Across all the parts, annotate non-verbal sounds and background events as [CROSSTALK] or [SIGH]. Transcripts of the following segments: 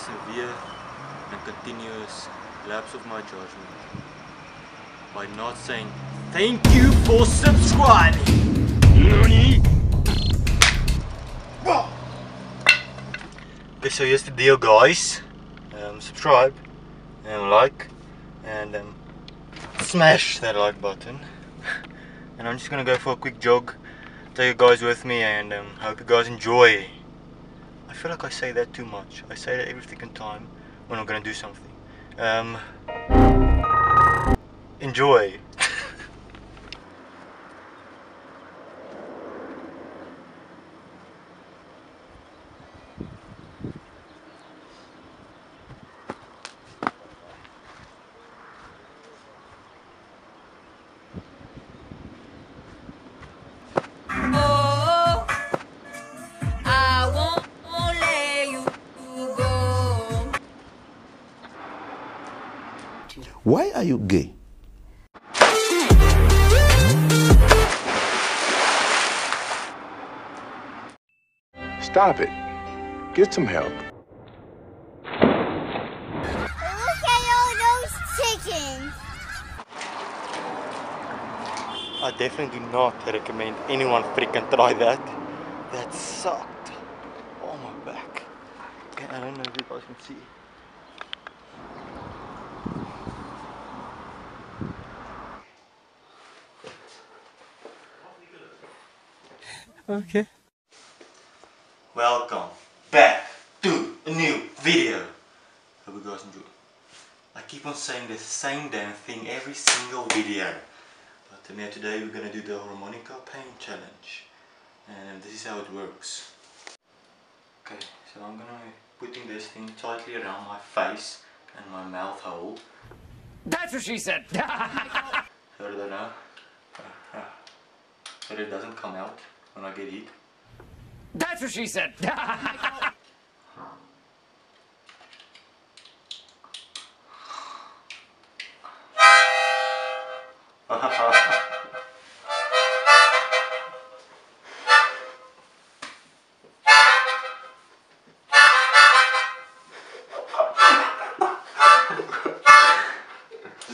severe and continuous lapse of my judgment by not saying thank you for subscribing. Okay, so here's the deal, guys. Um, subscribe and like and um, smash that like button. [LAUGHS] and I'm just gonna go for a quick jog. Take you guys with me and um, hope you guys enjoy. I feel like I say that too much. I say that every freaking time when I'm gonna do something. Um, enjoy. Why are you gay? Stop it. Get some help. Look at all those chickens. I definitely do not recommend anyone freaking try that. That sucked. Oh my back. Okay, I don't know if you guys can see. Okay. Welcome back to a new video. Hope you guys enjoy. I keep on saying the same damn thing every single video. But um, today we're gonna do the harmonica pain challenge. And this is how it works. Okay, so I'm gonna be putting this thing tightly around my face and my mouth hole. That's what she said. [LAUGHS] So that now. [LAUGHS] So it doesn't come out when I get heat. That's what she said. [LAUGHS] [LAUGHS]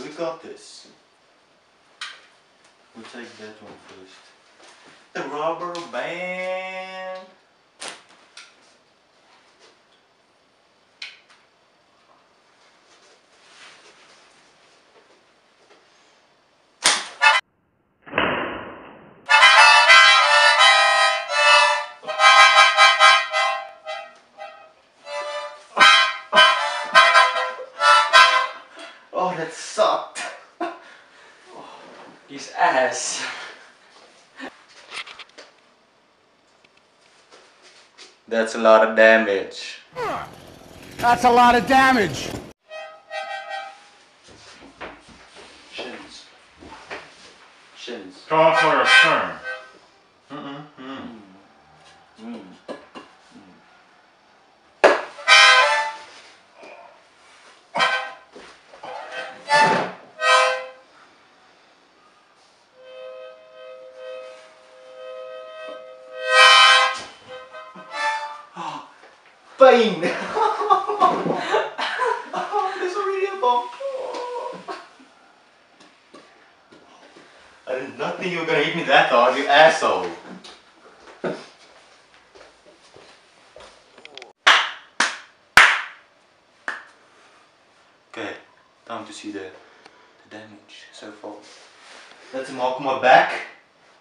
We got this. We'll take that one first. The rubber band. Oh, that sucked. [LAUGHS] Oh, his ass. That's a lot of damage. That's a lot of damage. Shins. Shins. Call for a turn. Oh, there's already a bump. I did not think you were gonna hit me that hard, you asshole. Okay, time to see the, the damage so far. That's a mark on my back.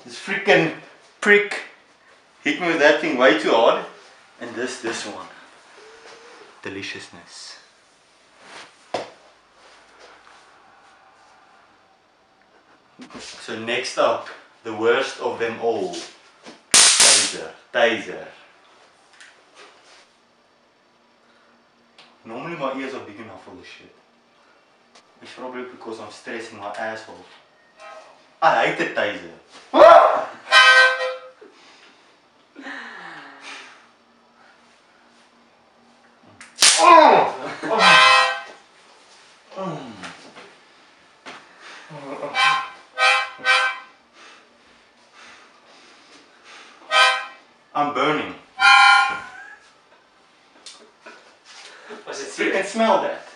This freaking prick hit me with that thing way too hard. And this, this one. Deliciousness. So next up, the worst of them all. Taser. Taser. Normally my ears are big enough for this shit. It's probably because I'm stressing my asshole. I hate the taser. I'm burning. Was can smell that.